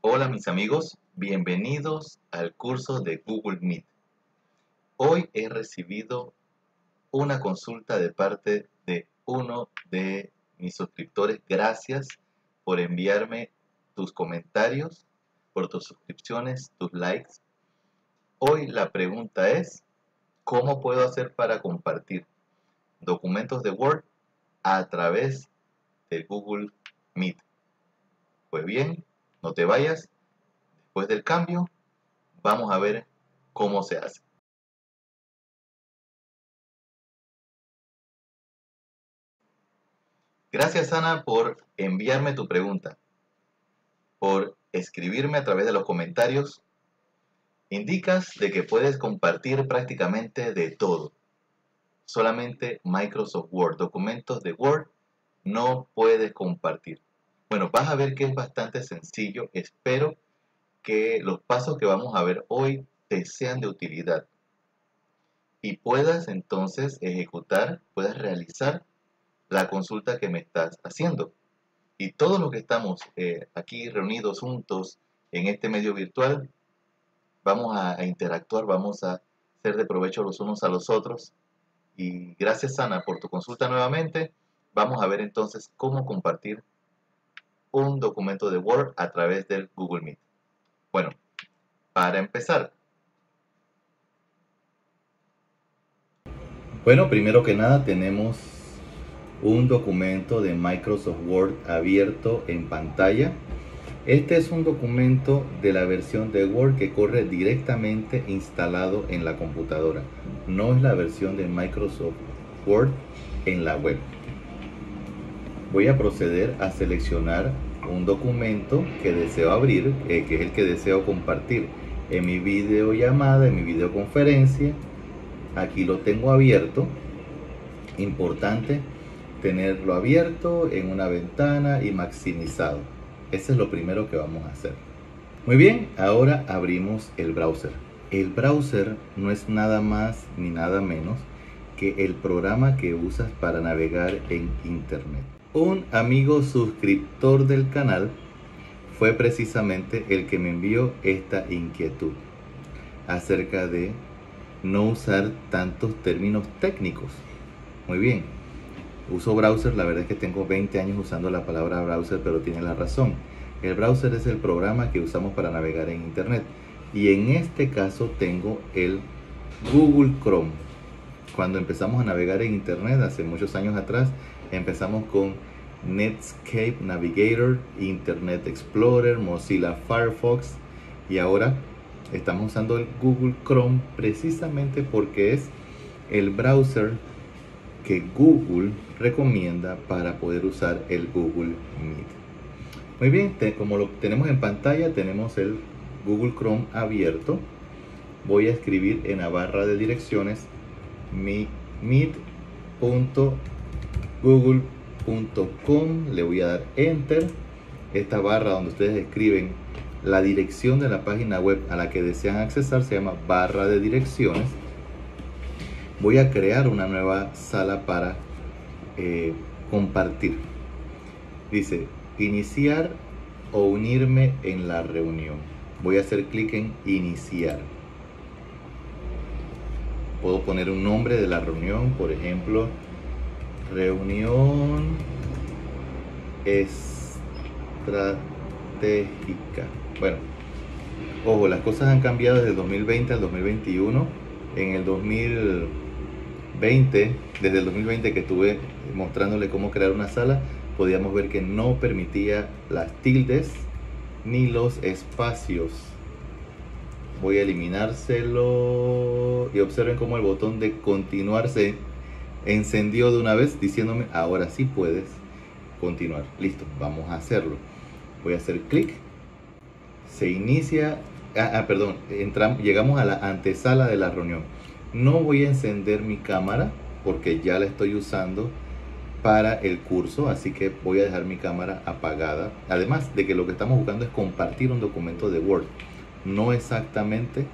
Hola mis amigos, bienvenidos al curso de Google Meet. Hoy he recibido una consulta de parte de uno de mis suscriptores. Gracias por enviarme tus comentarios, por tus suscripciones, tus likes. Hoy la pregunta es, ¿cómo puedo hacer para compartir documentos de Word a través de Google Meet? Pues bien, no te vayas. Después del cambio, vamos a ver cómo se hace. Gracias Ana por enviarme tu pregunta, por escribirme a través de los comentarios. Indicas de que puedes compartir prácticamente de todo. Solamente Microsoft Word, documentos de Word, no puedes compartir. Bueno, vas a ver que es bastante sencillo. Espero que los pasos que vamos a ver hoy te sean de utilidad y puedas entonces ejecutar, puedas realizar la consulta que me estás haciendo. Y todos los que estamos eh, aquí reunidos juntos en este medio virtual, vamos a, interactuar, vamos a ser de provecho los unos a los otros. Y gracias Ana por tu consulta nuevamente. Vamos a ver entonces cómo compartir un documento de Word a través del Google Meet. Bueno, para empezar. Bueno, primero que nada tenemos un documento de Microsoft Word abierto en pantalla. Este es un documento de la versión de Word que corre directamente instalado en la computadora. No es la versión de Microsoft Word en la web. Voy a proceder a seleccionar un documento que deseo abrir, eh, que es el que deseo compartir en mi videollamada, en mi videoconferencia. Aquí lo tengo abierto. Importante tenerlo abierto en una ventana y maximizado. Eso es lo primero que vamos a hacer. Muy bien, ahora abrimos el browser. El browser no es nada más ni nada menos que el programa que usas para navegar en Internet. Un amigo suscriptor del canal fue precisamente el que me envió esta inquietud acerca de no usar tantos términos técnicos. Muy bien, uso browser, la verdad es que tengo 20 años usando la palabra browser, pero tiene la razón. El browser es el programa que usamos para navegar en Internet. Y en este caso tengo el Google Chrome. Cuando empezamos a navegar en Internet hace muchos años atrás, empezamos con Netscape Navigator, Internet Explorer, Mozilla Firefox y ahora estamos usando el Google Chrome precisamente porque es el browser que Google recomienda para poder usar el Google Meet. Muy bien, como lo tenemos en pantalla, tenemos el Google Chrome abierto. Voy a escribir en la barra de direcciones meet.google.com. Le voy a dar Enter. Esta barra donde ustedes escriben la dirección de la página web a la que desean accesar se llama barra de direcciones voy a crear una nueva sala para eh, compartir. Dice, iniciar o unirme en la reunión. Voy a hacer clic en iniciar. Puedo poner un nombre de la reunión, por ejemplo, reunión estratégica. Bueno, ojo, las cosas han cambiado desde el 2020 al 2021. En el 2000 20, desde el 2020 que estuve mostrándole cómo crear una sala, podíamos ver que no permitía las tildes ni los espacios. Voy a eliminárselo y observen cómo el botón de continuar se encendió de una vez diciéndome ahora sí puedes continuar. Listo, vamos a hacerlo. Voy a hacer clic. Se inicia, ah, ah perdón, entramos, llegamos a la antesala de la reunión no voy a encender mi cámara porque ya la estoy usando para el curso, así que voy a dejar mi cámara apagada. Además de que lo que estamos buscando es compartir un documento de Word, no exactamente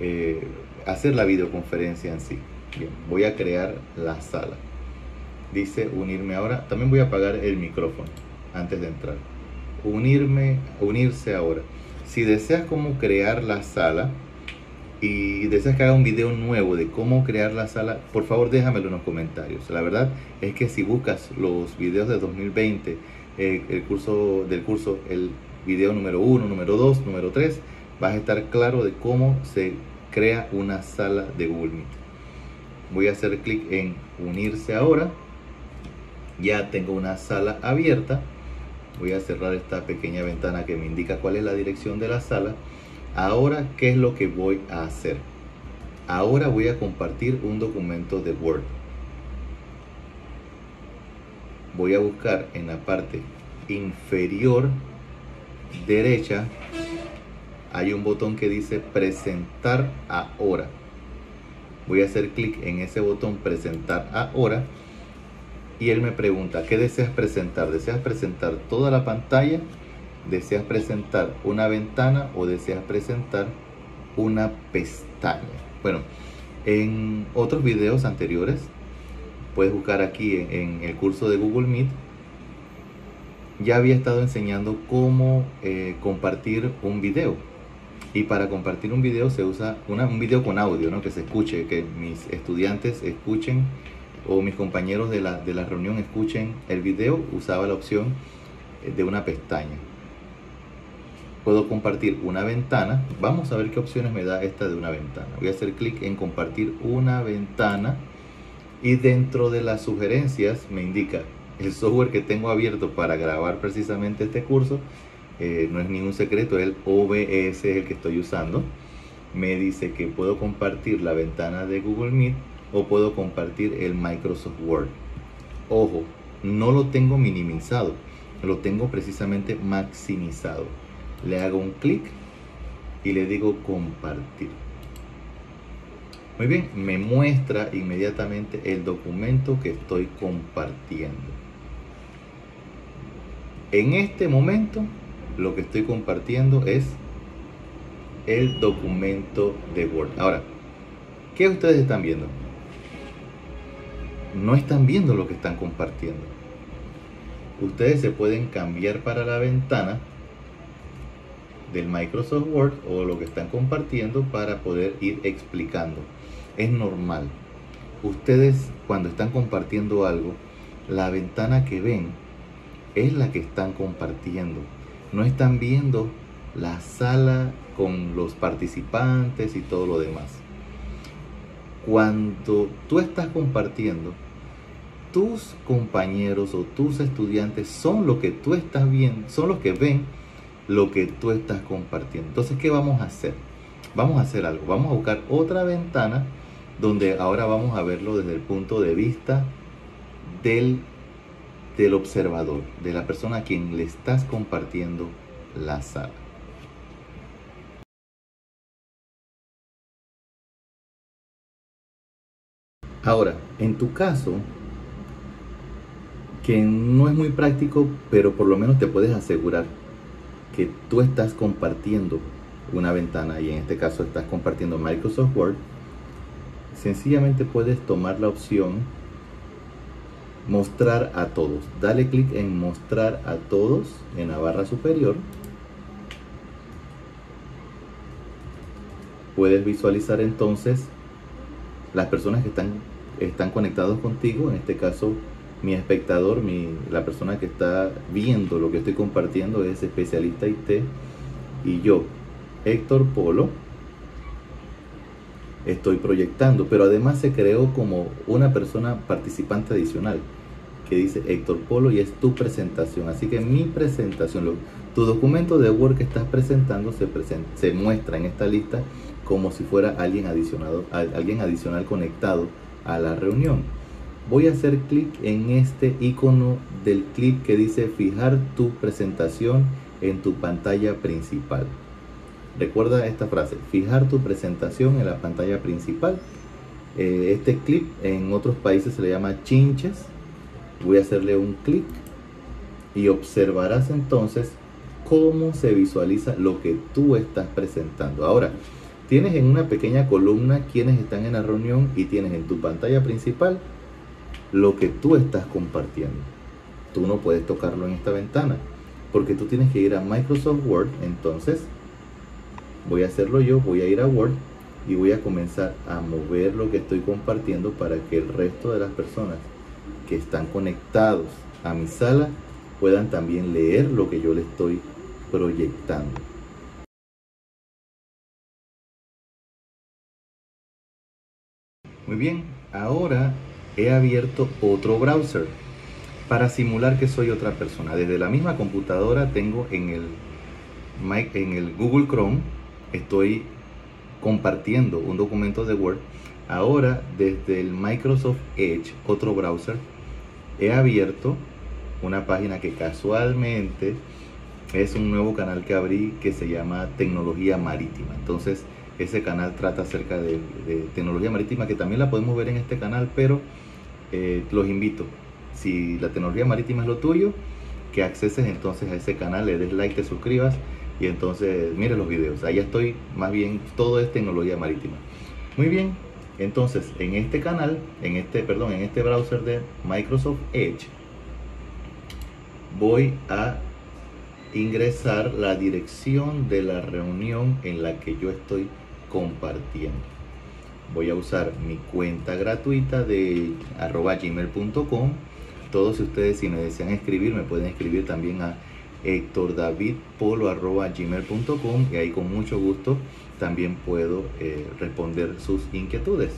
eh, hacer la videoconferencia en sí. Bien, voy a crear la sala. Dice unirme ahora. También voy a apagar el micrófono antes de entrar. unirme, unirse ahora. Si deseas cómo crear la sala y deseas que haga un video nuevo de cómo crear la sala, por favor déjamelo en los comentarios. La verdad es que si buscas los videos de 2020, eh, el curso del curso, el video número 1, número 2, número 3, vas a estar claro de cómo se crea una sala de Google Meet. Voy a hacer clic en unirse ahora. Ya tengo una sala abierta. Voy a cerrar esta pequeña ventana que me indica cuál es la dirección de la sala. Ahora, ¿qué es lo que voy a hacer? Ahora voy a compartir un documento de Word. Voy a buscar en la parte inferior derecha hay un botón que dice presentar ahora. Voy a hacer clic en ese botón presentar ahora y él me pregunta, ¿qué deseas presentar? ¿Deseas presentar toda la pantalla? ¿Deseas presentar una ventana o deseas presentar una pestaña? Bueno, en otros videos anteriores, puedes buscar aquí en, el curso de Google Meet, ya había estado enseñando cómo eh, compartir un video y para compartir un video se usa un video con audio, ¿no? que se escuche, que mis estudiantes escuchen o mis compañeros de la, de la reunión escuchen el video, usaba la opción de una pestaña. Puedo compartir una ventana. Vamos a ver qué opciones me da esta de una ventana. Voy a hacer clic en compartir una ventana y dentro de las sugerencias me indica el software que tengo abierto para grabar precisamente este curso eh, no es ningún secreto, el OBS es el que estoy usando. Me dice que puedo compartir la ventana de Google Meet o puedo compartir el Microsoft Word. Ojo, no lo tengo minimizado, lo tengo precisamente maximizado. Le hago un clic y le digo compartir. Muy bien, me muestra inmediatamente el documento que estoy compartiendo. En este momento lo que estoy compartiendo es el documento de Word. Ahora, ¿qué ustedes están viendo? No están viendo lo que están compartiendo. Ustedes se pueden cambiar para la ventana del Microsoft Word o lo que están compartiendo para poder ir explicando. Es normal. Ustedes cuando están compartiendo algo, la ventana que ven es la que están compartiendo no están viendo la sala con los participantes y todo lo demás. Cuando tú estás compartiendo, tus compañeros o tus estudiantes son lo que tú estás viendo, son los que ven lo que tú estás compartiendo. Entonces, ¿qué vamos a hacer? Vamos a hacer algo. Vamos a buscar otra ventana donde ahora vamos a verlo desde el punto de vista del del observador, de la persona a quien le estás compartiendo la sala. Ahora, en tu caso, que no es muy práctico, pero por lo menos te puedes asegurar que tú estás compartiendo una ventana y en este caso estás compartiendo Microsoft Word, sencillamente puedes tomar la opción mostrar a todos. Dale clic en mostrar a todos en la barra superior. Puedes visualizar entonces las personas que están, están conectados contigo, en este caso mi espectador, mi, la persona que está viendo lo que estoy compartiendo es especialista IT y yo, Héctor Polo, estoy proyectando, pero además se creó como una persona participante adicional que dice Héctor Polo y es tu presentación. Así que mi presentación, tu documento de Word que estás presentando se, se muestra en esta lista como si fuera alguien, adicionado, alguien adicional conectado a la reunión. Voy a hacer clic en este icono del clip que dice fijar tu presentación en tu pantalla principal. Recuerda esta frase, fijar tu presentación en la pantalla principal. Eh, este clip en otros países se le llama chinches Voy a hacerle un clic y observarás entonces cómo se visualiza lo que tú estás presentando. Ahora, tienes en una pequeña columna quienes están en la reunión y tienes en tu pantalla principal lo que tú estás compartiendo. Tú no puedes tocarlo en esta ventana. porque tú tienes que ir a Microsoft Word, entonces voy a hacerlo yo, voy a ir a Word y voy a comenzar a mover lo que estoy compartiendo para que el resto de las personas que están conectados a mi sala puedan también leer lo que yo le estoy proyectando. Muy bien, ahora he abierto otro browser para simular que soy otra persona. Desde la misma computadora tengo en el, Google Chrome, estoy compartiendo un documento de Word. Ahora desde el Microsoft Edge, otro browser, he abierto una página que casualmente es un nuevo canal que abrí que se llama Tecnología Marítima. Entonces, ese canal trata acerca de, tecnología marítima, que también la podemos ver en este canal, pero eh, los invito, si la tecnología marítima es lo tuyo, que acceses entonces a ese canal, le des like, te suscribas y entonces mire los videos. Ahí estoy, más bien, todo es tecnología marítima. Muy bien, entonces en este canal, en este, perdón, en este browser de Microsoft Edge, voy a ingresar la dirección de la reunión en la que yo estoy compartiendo. Voy a usar mi cuenta gratuita de arroba gmail.com. Todos ustedes si me desean escribir me pueden escribir también a gmail.com y ahí con mucho gusto también puedo eh, responder sus inquietudes.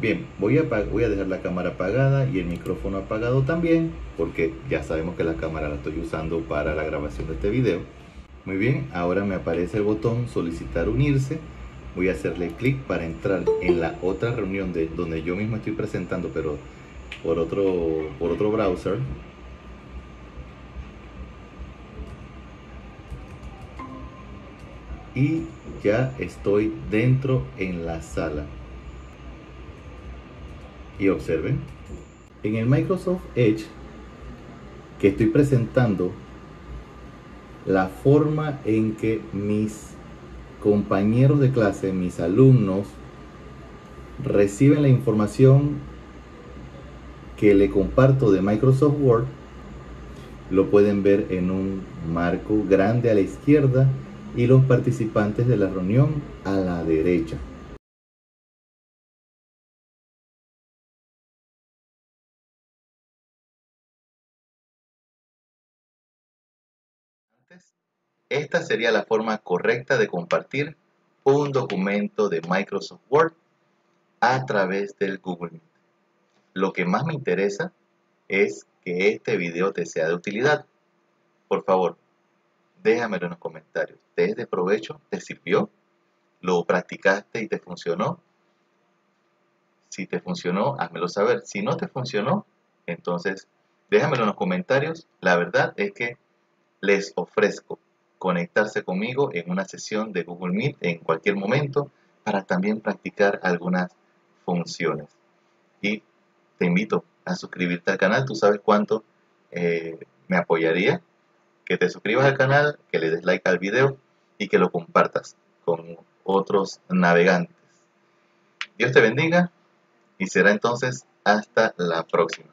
Bien, voy a, voy a dejar la cámara apagada y el micrófono apagado también, porque ya sabemos que la cámara la estoy usando para la grabación de este video. Muy bien, ahora me aparece el botón solicitar unirse. Voy a hacerle clic para entrar en la otra reunión de donde yo mismo estoy presentando, pero por otro, por otro browser. Y ya estoy dentro en la sala. Y observen, en el Microsoft Edge que estoy presentando la forma en que mis compañeros de clase, mis alumnos, reciben la información que le comparto de Microsoft Word, lo pueden ver en un marco grande a la izquierda y los participantes de la reunión a la derecha. Esta sería la forma correcta de compartir un documento de Microsoft Word a través del Google Meet. Lo que más me interesa es que este video te sea de utilidad. Por favor, déjamelo en los comentarios. ¿Te es de provecho? ¿Te sirvió? ¿Lo practicaste y te funcionó? Si te funcionó, házmelo saber. Si no te funcionó, entonces déjamelo en los comentarios. La verdad es que les ofrezco conectarse conmigo en una sesión de Google Meet en cualquier momento para también practicar algunas funciones. Y te invito a suscribirte al canal, tú sabes cuánto eh, me apoyaría que te suscribas al canal, que le des like al video y que lo compartas con otros navegantes. Dios te bendiga y será entonces hasta la próxima.